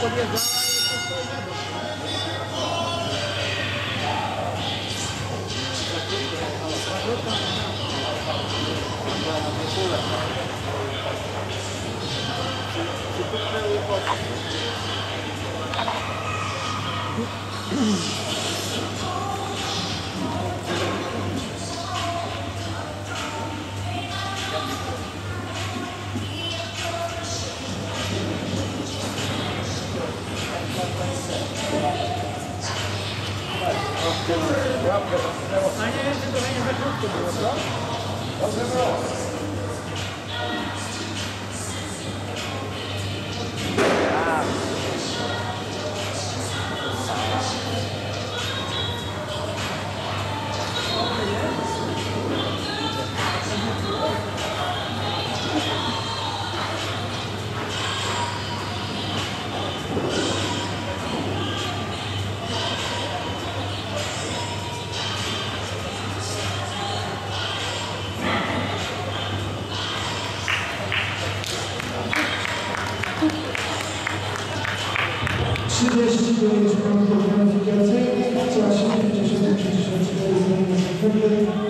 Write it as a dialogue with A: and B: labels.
A: podjeżdżała i to
B: 35 punktów kwalifikacyjnych w czasie 53 minuty.